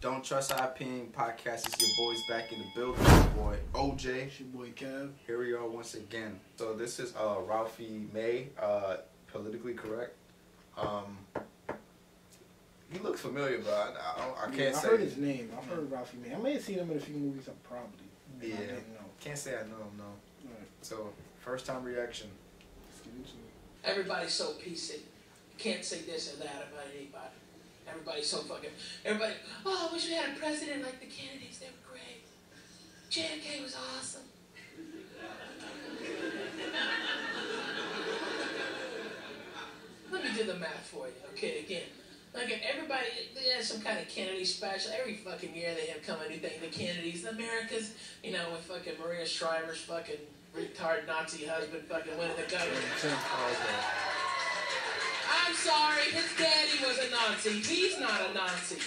Southside Ping podcast. It's your boys back in the building. Your boy OJ. It's your boy Kev. Here we are once again. So this is uh Ralphie May, uh politically correct. Um he looks familiar, but I, I, I can't yeah, I say heard his name. I've heard Ralphie May. I may have seen him in a few movies. I probably. Yeah. I didn't know. can't say I know him no. Right. So first time reaction. Let's get into it. Everybody's so PC. Can't say this or that about anybody. Everybody's so fucking. Everybody. Oh, I wish we had a president like the Kennedys. They were great. JFK was awesome. Let me do the math for you. Okay, again. Like everybody, they have some kind of Kennedy special. Every fucking year they have come a new thing. The Kennedys, the Americas, you know, with fucking Maria Shriver's fucking retard Nazi husband fucking winning the government. I'm sorry, his daddy was a Nazi. He's not a Nazi.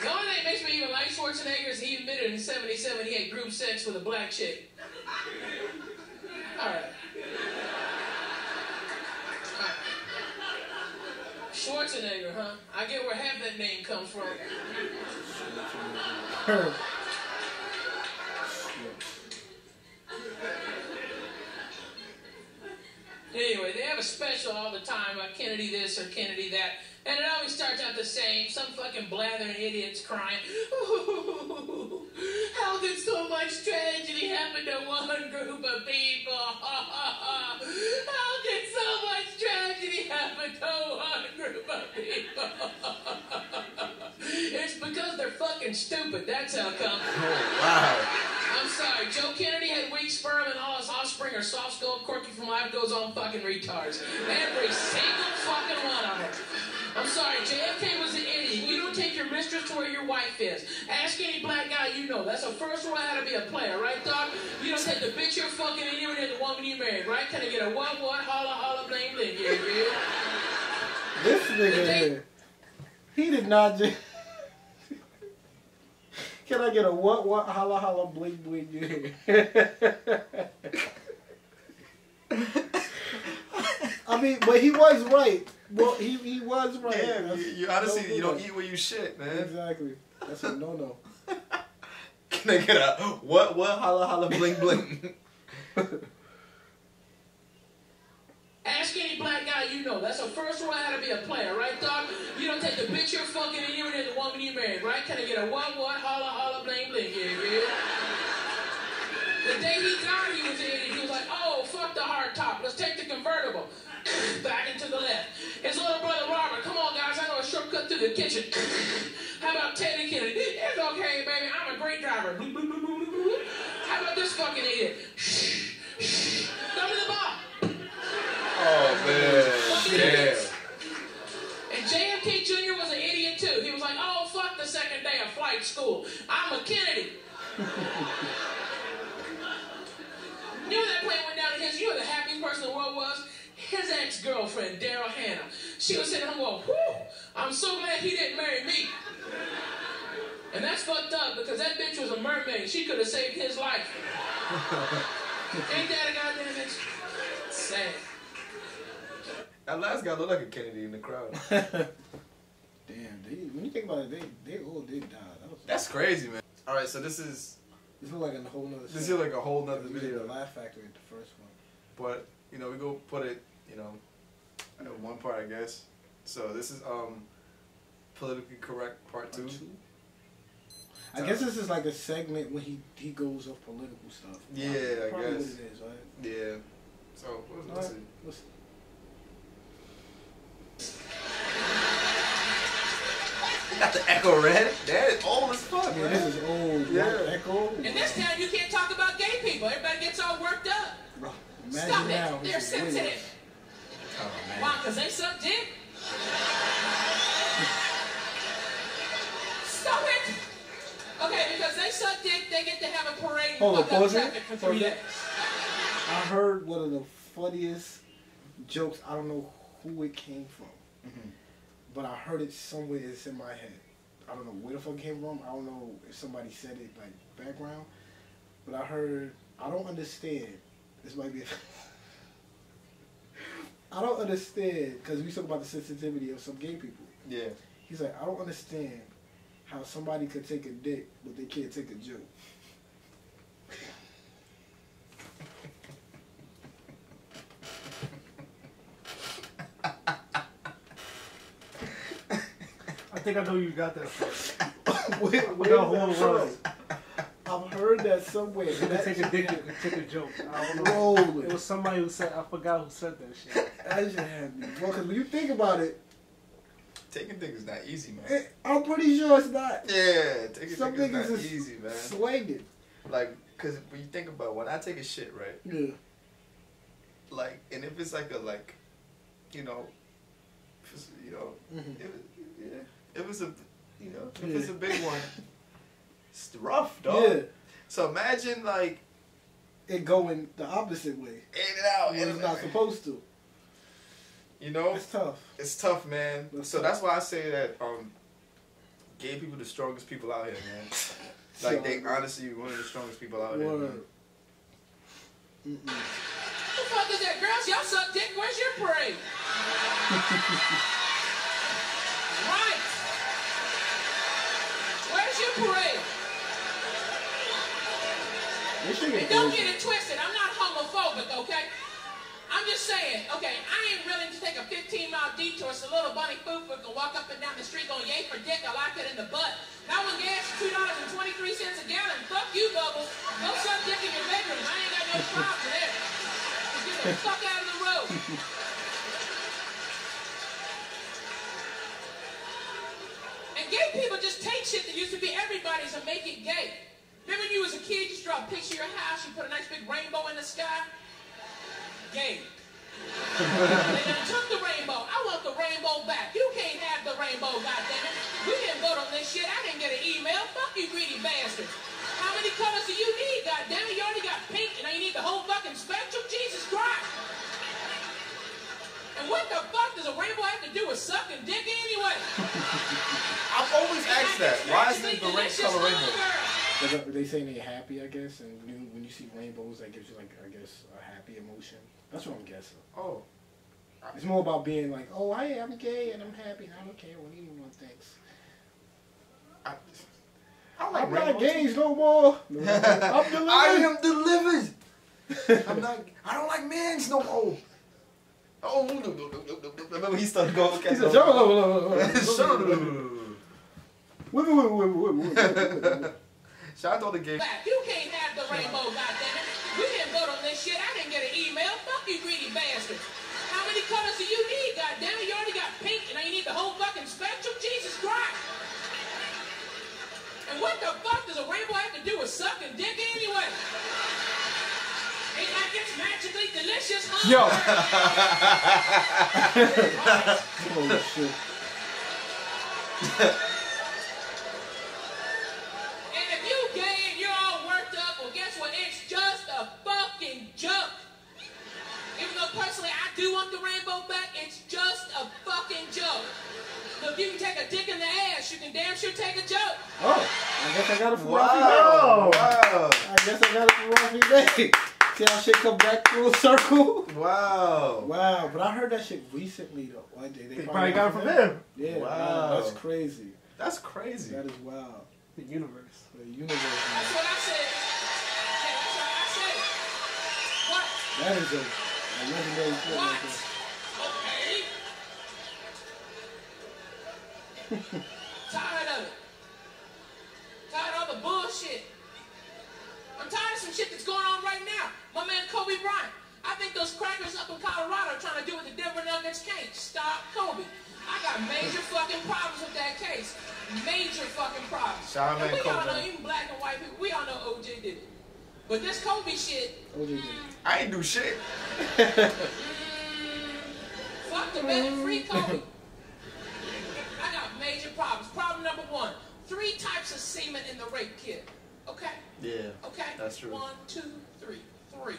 The only thing that makes me even like Schwarzenegger is he admitted in 77 he had group sex with a black chick. Alright. Alright. Schwarzenegger, huh? I get where half that name comes from. Anyway, they have a special all the time about Kennedy this or Kennedy that, and it always starts out the same. Some fucking blathering idiots crying, How could so much tragedy happen to one group of people? How could so much tragedy happen to one group of people? it's because they're fucking stupid. That's how it comes. Oh wow. I'm sorry, Joe Kennedy had weak sperm and all are soft skulled, Corky from life goes on fucking retards. Every single fucking one of them. I'm sorry, JFK was an idiot. You don't take your mistress to where your wife is. Ask any black guy you know. That's the first rule how to be a player, right, dog? You don't take the bitch you're fucking and even the woman you married, right? Can I get a what, what, holla, holla, bling, bling here, you? This nigga here, he did not just. Can I get a what what holla holla blink blink yeah. I mean, but he was right. Well, he he was right. Yeah, you, you honestly no you don't eat where you shit, man. Exactly. That's a no no. Can I get a what what holla holla bling bling? Ask any black guy you know. That's the first rule how to be a player, right, dog? You don't take the bitch you're fucking and even the woman you married, right? Can I get a what, what, holla, holla, bling, bling here, yeah? The day he was in, he was like, oh, fuck the hard top. Let's take the convertible. Back into the left. His little brother Robert, come on, guys, I know a shortcut to the kitchen. How about Teddy Kennedy? It's okay, baby, I'm a great driver. How about this fucking idiot? Come to the bar. Oh man. Fucking Damn. idiots. And JFK Jr. was an idiot too. He was like, oh, fuck the second day of flight school. I'm a Kennedy. you know that plane went down in history? You know the happiest person in the world was? His ex-girlfriend, Daryl Hannah. She was sitting home going, whew, I'm so glad he didn't marry me. And that's fucked up because that bitch was a mermaid. She could have saved his life. Ain't that a goddamn bitch? Sad. That last guy looked like a Kennedy in the crowd. Damn, they, when you think about it, they they all did die. That was, That's crazy, man. All right, so this is this look like a whole nother. this is like a whole nother video, the Laugh Factory at the first one. but you know we go put it, you know, at one part, I guess. So this is um politically correct part two. Part two. I guess this is like a segment when he he goes off political stuff. Yeah, I guess. what it is, right? Yeah. So let's, let's Alright, listen. You got the Ecko Red. That is old as fuck, Yeah, man. this is old. Yeah. Yeah. Ecko. In this town, you can't talk about gay people. Everybody gets all worked up. Bro, Imagine Stop now. it. They're this weird. sensitive. Oh man. Why? Because they suck dick? Stop it. Okay, because they suck dick, they get to have a parade Hold on, fuck up pause it. traffic for three it. days. I heard one of the funniest jokes. I don't know who it came from, Mhm. but I heard it somewhere. It's in my head. I don't know where the fuck it came from. I don't know if somebody said it like background, but I heard. I don't understand. This might be. I don't understand because we talk about the sensitivity of some gay people. Yeah. He's like, I don't understand how somebody could take a dick, but they can't take a joke. I think I know you got that from. where, where forgot is who that it was. From? I've heard that somewhere. You can That take a dick, you take a joke. I don't know. Rolling. It was somebody who said, I forgot who said that shit. That shit had me. Well, because when you think about it, Taking things is not easy, man. it, I'm pretty sure it's not Yeah, taking Some things is not is easy, man. swinging. Like, cause when you think about when I take a shit, right? Yeah. Like, and if it's like a like, you know, you know, Mhm. if it, yeah, if it's a, you know, if Yeah. it's a big one, it's rough, dog. Yeah. So imagine like It going the opposite way. in and out, When in it's not supposed to. You know, It's tough. it's tough, man. It's so tough. that's why I say that um, gay people the strongest people out here, man. Like they honestly one of the strongest people out here. Word. Man. Mm-mm. What the fuck is that? Girls, y'all suck dick. Where's your parade? And don't get it twisted. I'm not homophobic, okay? I'm just saying, okay, I ain't willing to take a 15 mile detour so little bunny foo-foo can walk up and down the street going, yay for dick, I like it in the butt. Now when gas is $2.23 a gallon, fuck you, Bubbles. Go suck dick in your bedroom. I ain't got no problem there. Just get the fuck out of the road. Remember when you was a kid, you just draw a picture of your house, you put a nice big rainbow in the sky? Gay. they done took the rainbow. I want the rainbow back. You can't have the rainbow, goddammit. We didn't vote on this shit. I didn't get an email. Fuck you, greedy bastard. How many colors do you need, goddammit? You already got pink, and now you need the whole fucking spectrum? Jesus Christ. And what the fuck does a rainbow have to do with sucking dick anyway? I've always asked that. Why is it the red color rainbow? They They say they're happy, I guess, and when you, when you see rainbows, that gives you like, I guess, a happy emotion. That's what I'm guessing. Oh, It's more about being like, oh, I am gay and I'm happy. and I don't care what anyone thinks. I, I like I'm not rainbows. gays no more. I'm delivered. I am delivered. I'm not. I don't like men's no more. Oh, no, no, no, no, no, no. remember he started going. He said, shut up. Shut up. Wait, wait, Shout out to all the gay. You can't have the rainbow, goddammit. We didn't vote on this shit. I didn't get an email. Fuck you, greedy bastard. How many colors do you need, goddammit? You already got pink, and now you need the whole fucking spectrum? Jesus Christ. And what the fuck does a rainbow have to do with sucking dick anyway? Ain't like it's magically delicious, huh? Yo. Oh, shit. if you can take a dick in the ass, you can damn sure take a joke. Oh, I guess I got it from Wow. Ralphie Wow. I guess I got it from Ralphie May. See how shit come back full circle? Wow. Wow, but I heard that shit recently though. One day They probably got it from him. Yeah, Wow. wow. that's crazy. That's crazy. That is wild. The universe. The universe, That's man. what I said. That's what I said. What? That is a, a legendary shit What? right tired of it. Tired of all the bullshit. I'm tired of some shit that's going on right now. My man Kobe Bryant. I think those crackers up in Colorado are trying to do what the Denver Nuggets can't. Stop Kobe. I got major fucking problems with that case. Major fucking problems. Shout out, and man, we all know, even black and white people, we all know OJ did it. But this Kobe shit, OJ did. I ain't do shit. Fuck the Bennett free Kobe. I got major problems. Problem number one: three types of semen in the rape kit. Okay, Yeah. okay. That's true. One, two, three, three.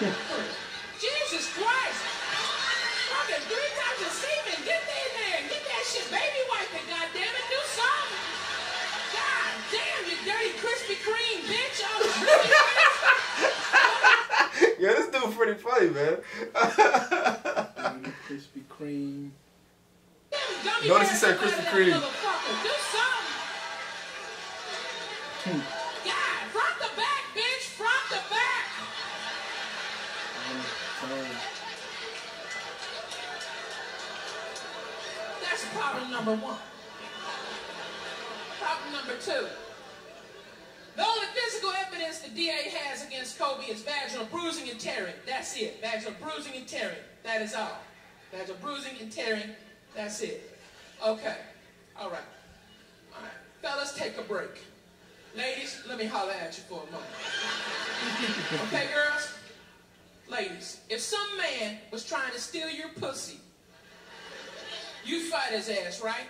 Jesus Christ! Fucking three types of semen. Get in there get that shit baby wiping. Goddamn it, do something. God damn, you dirty Krispy Kreme bitch! I was really Yeah, this dude pretty funny, man. Dirty Krispy Kreme. Notice he said Krispy Kreme. something. Hmm. God, front the back, bitch. Front the back. That's problem number one. Problem number two. The only physical evidence the DA has against Kobe is vaginal bruising and tearing. That's it. Vaginal bruising and tearing. That is all. Vaginal bruising and tearing. That's it. Okay. All right. All right. Fellas, take a break. Ladies, let me holler at you for a moment. Okay, girls? Ladies, if some man was trying to steal your pussy, you fight his ass, right?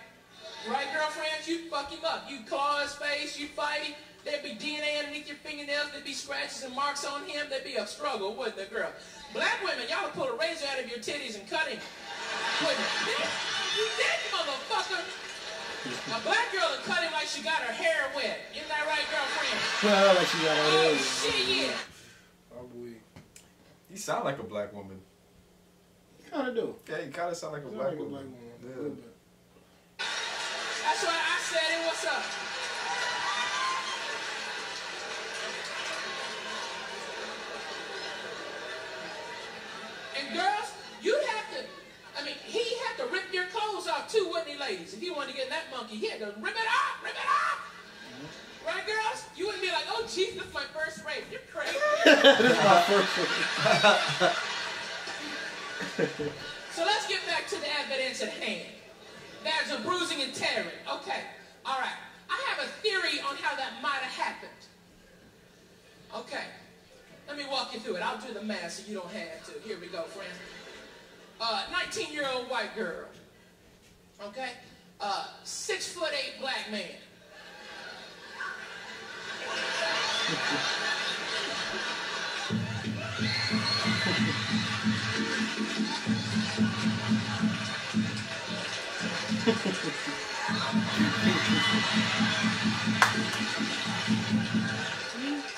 Right, girlfriends? You fuck him up. You claw his face, you fight him. There'd be DNA underneath your fingernails. There'd be scratches and marks on him. There'd be a struggle, wouldn't there, girl? Black women, y'all would pull a razor out of your titties and cut him. Wouldn't it? You dead, motherfucker. A black girl would cut him like she got her hair wet. Isn't that right, girlfriend? Well, like you got all Oh, shit, yeah. Oh, Probably. He sound like a black woman. He Kind of do. Yeah, he kind of sound like a black like a woman. black woman. Yeah. That's why I said it. What's up? And girls, you'd have to, I mean, he had to rip your clothes off too, wouldn't he, ladies? If he wanted to get in that monkey, he had to rip it off, rip it off. Right, girls? You wouldn't be like, oh, geez, this is my first rape. You're crazy. this is my first one. So let's get back to the evidence at hand. There's a bruising and tearing. Okay, all right. I have a theory on how that might have happened. Okay, let me walk you through it. I'll do the math so you don't have to. Here we go, friends. Uh, 19-year-old white girl. Okay, uh, six foot eight black man.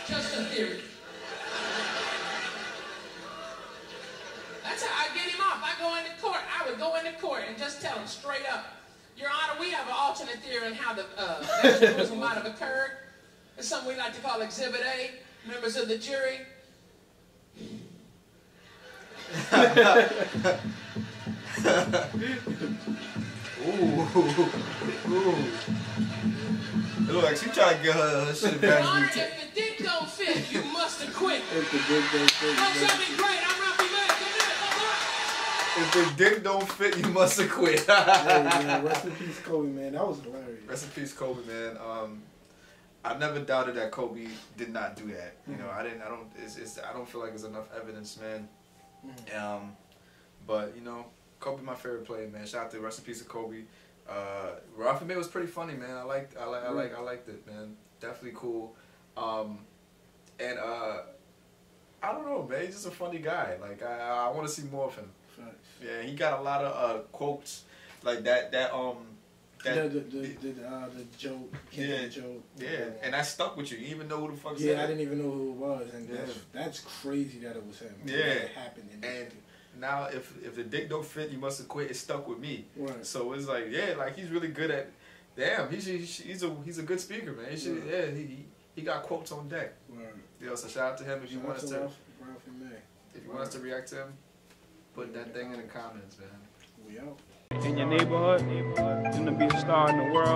Just a theory. That's how I get him off. I go into court. I would go into court and just tell them straight up, Your Honor, we have an alternate theory on how the uh, vaginal might have occurred. It's something we like to call Exhibit A. Members of the jury, Ooh, ooh. It look like she trying to get her, her shit Your back. Honor, if the dick don't fit, you must acquit. If the big day thing, Don't tell me great. I'm Ralphie May. Come here. Come on. If the dick don't fit, you must have quit. Hey, man, rest in peace, Kobe, man. That was hilarious. Rest in peace, Kobe, man. Um, I never doubted that Kobe did not do that. You know, I didn't. I don't. It's, it's. I don't feel like there's enough evidence, man. Um, but you know, Kobe, my favorite player, man. Shout out to rest in peace of Kobe. Uh, Ralphie May was pretty funny, man. I liked. I like. I like. I liked it, man. Definitely cool. Um, and uh, I don't know, man. He's just a funny guy. Like I, I want to see more of him. Yeah, he got a lot of uh, quotes like that. That um. That, the, the, the, the, uh, the joke, Yeah. joke. Yeah, uh, and that stuck with you. You even know who the fuck yeah, I it. didn't even know who it was, and that's Yeah. that's crazy that it was him. Yeah. it happened. And now, if if the dick don't fit, you must have quit. It stuck with me. right. So it's like, yeah, like he's really good at. Damn, he's he's, he's a he's a good speaker, man. He should, yeah, he he got quotes on deck. right. Know, so shout out to him if you want us to Ralph, Ralphie May. if you want us to react to him, put that thing in the comments, man. We out. in your neighborhood, and to be a star in the world.